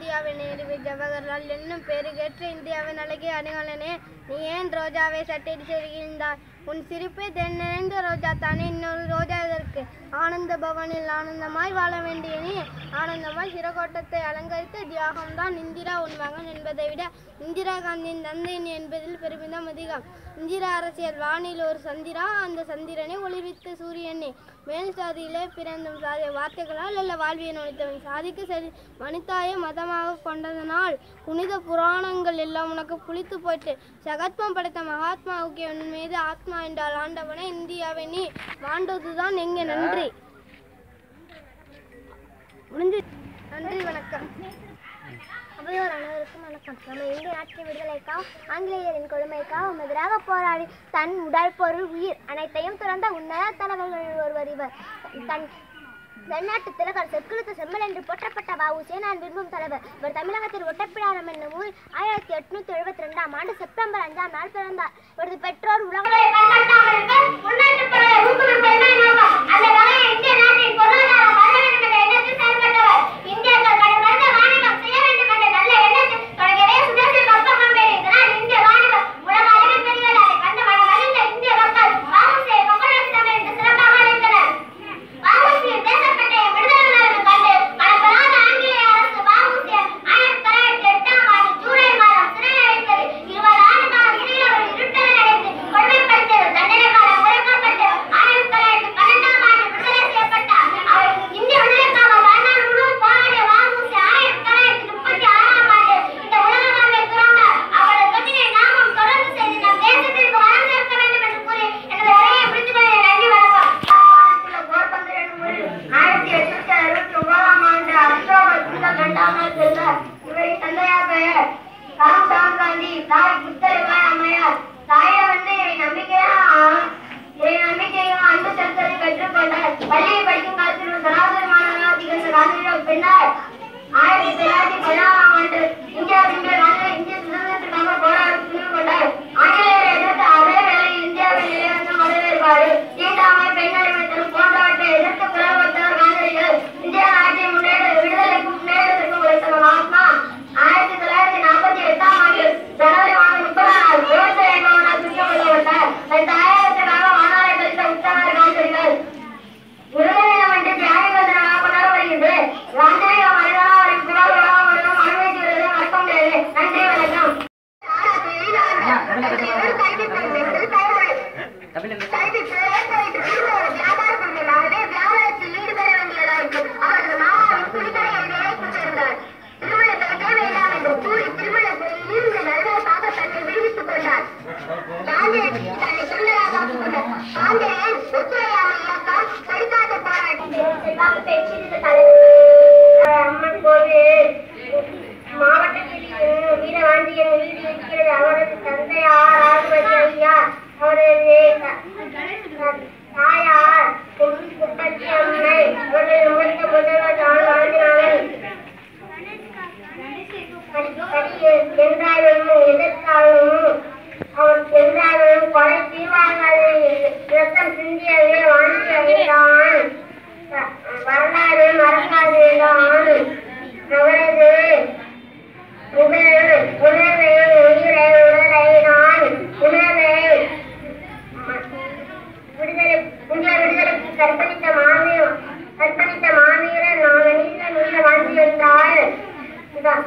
இந்தியாவை நேரு ஜவஹர்லால் என்னும் பெருகேற்ற இந்தியாவின் அழகிய அணிகலனே. நீ ஏன் ரோஜாவை சட்டையில் செல்கின்றாய் உன் சிரிப்பை தென்னிறைந்த ரோஜா தானே இன்னொரு ரோஜா இதற்கு ஆனந்த பவனில் ஆனந்தமாய் வாழ வேண்டிய நீ ஆனந்தமாய் சிறகோட்டத்தை அலங்கரித்த தியாகம்தான் இந்திரா உன் மகன் என்பதை விட இந்திரா காந்தியின் தந்தை நீ என்பதில் பெருமிதம் அதிகம். இந்திரா அரசியல் வானில் ஒரு சந்திரா அந்த சந்திரனை ஒளிவித்த சூரியனே. மேல் சாதியிலே பிறந்த சாதிய வார்த்தைகளால் அல்ல வாழ்வியை நுழைத்தவன். சாதிக்கு சரி மனிதாயை மதமாக கொண்டதனால் புனித புராணங்கள் எல்லாம் உனக்கு புளித்து போயிட்டு சகத்மம் படைத்த மகாத்மாவுக்கு உன் மீது ஆத்மா என்றால் ஆண்டவனே இந்தியாவை நீ வாண்டதுதான் எங்கே நன்றி. முடிஞ்சு நன்றி வணக்கம். அவையோர் அனைவருக்கும் வணக்கம். நம்ம இந்திய நாட்டின் விடுதலைக்காக ஆங்கிலேயரின் கொடுமைக்காக எதிராக போராடி தன் உடல் பொருள் உயிர் அனைத்தையும் துறந்த உன்னத தலைவர்கள் ஒருவர் இவர். தன் தென்னாட்டு திலகர் செக்குழுத்த செம்மல் என்று போற்றப்பட்ட வஉசியை நான் விரும்பும் தலைவர். இவர் தமிழகத்தில் ஒட்டப்பிடாரம் என்னும் ஊரில் ஆயிரத்தி எட்நூத்தி எழுபத்தி ரெண்டாம் ஆண்டு செப்டம்பர் அஞ்சாம் நாள் பிறந்தார். இவரது கற்றுக்கொண்டார் பள்ளியை படிக்கும் காலத்தில் சராசரி மாணவராக திகழ்ந்த காந்தியிடம் பின்னர் ஆயிரத்தி தொள்ளாயிரத்தி பதினாறாம் ஆண்டு இந்தியாவின் என்றாலும் எதற்காகவும் அவர் என்றாலும் கொலை தீர்வாங்கள் ரத்தம் சிந்தியவே வாழ்க்கைதான் வரலாறு வணக்கம்